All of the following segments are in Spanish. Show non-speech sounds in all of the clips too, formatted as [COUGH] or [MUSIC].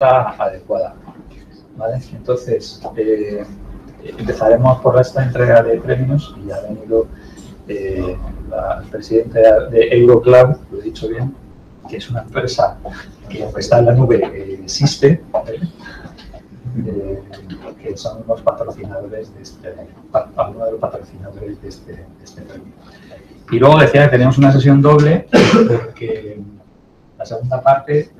adecuada. Entonces, eh, empezaremos por esta entrega de premios y ha venido eh, la presidenta de Eurocloud, lo he dicho bien, que es una empresa que está en la nube, eh, existe, eh, que son los patrocinadores de este, uno de los patrocinadores de este, de este premio. Y luego decía que teníamos una sesión doble porque la segunda parte,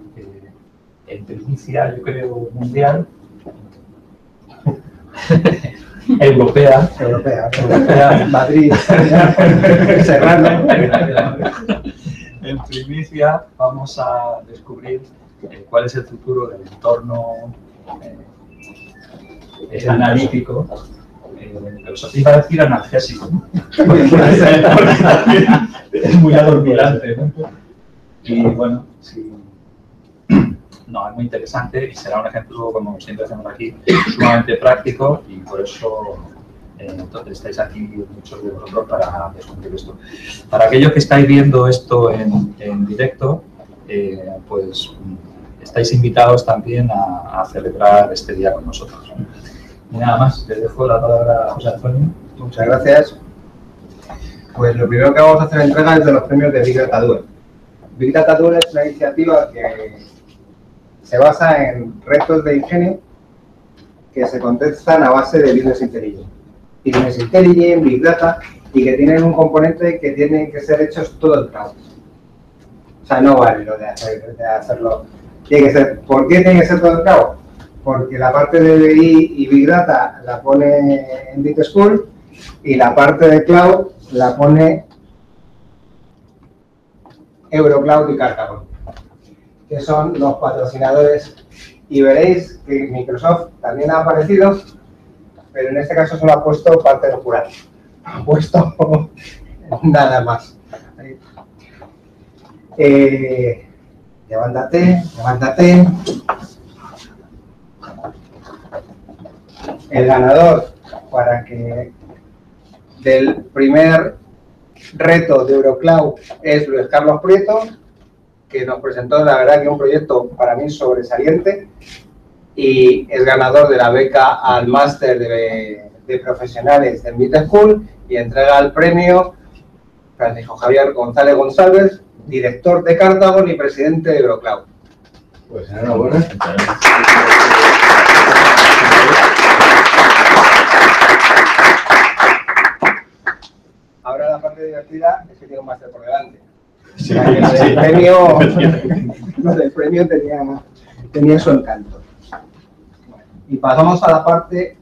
en primicia, yo creo, mundial, [LAUGHS] europea, Europea. europea, [LAUGHS] Madrid. [LAUGHS] Serrano. en primicia vamos a descubrir eh, cuál es el futuro del entorno eh, analítico. Eh, iba a decir analgésico, es muy adormilante. ¿no? Y bueno, sí. No, es muy interesante y será un ejemplo, como siempre hacemos aquí, sumamente práctico y por eso eh, entonces estáis aquí muchos de vosotros para descubrir esto. Para aquellos que estáis viendo esto en, en directo, eh, pues estáis invitados también a, a celebrar este día con nosotros. Y nada más, les dejo la palabra a José Antonio. Muchas gracias. Pues lo primero que vamos a hacer entrega es de los premios de Big Data Duel. Big Data Duel es una iniciativa que se basa en retos de ingenio que se contestan a base de Business Intelligence. Business Intelligence, Big Data, y que tienen un componente que tienen que ser hechos todo el cloud. O sea, no vale lo de, hacer- de hacerlo. Tiene que ser, ¿Por qué tiene que ser todo el cloud? Porque la parte de BI y Big Data la pone en Big School y la parte de cloud la pone Eurocloud y Cartagon, que son los patrocinadores. Y veréis que Microsoft también ha aparecido, pero en este caso solo ha puesto parte jurado. Ha puesto [LAUGHS] nada más. Eh, levántate, levántate. El ganador para que del primer reto de Eurocloud es Luis Carlos Prieto, que nos presentó la verdad que un proyecto para mí sobresaliente y es ganador de la beca al máster de, de profesionales de Meet School y entrega el premio Francisco Javier González González, director de Cartagon y presidente de Eurocloud. Pues enhorabuena. Ahora la parte divertida es que tiene un máster por delante. Sí, lo del premio, [LAUGHS] lo del premio tenía, tenía su encanto. Y pasamos a la parte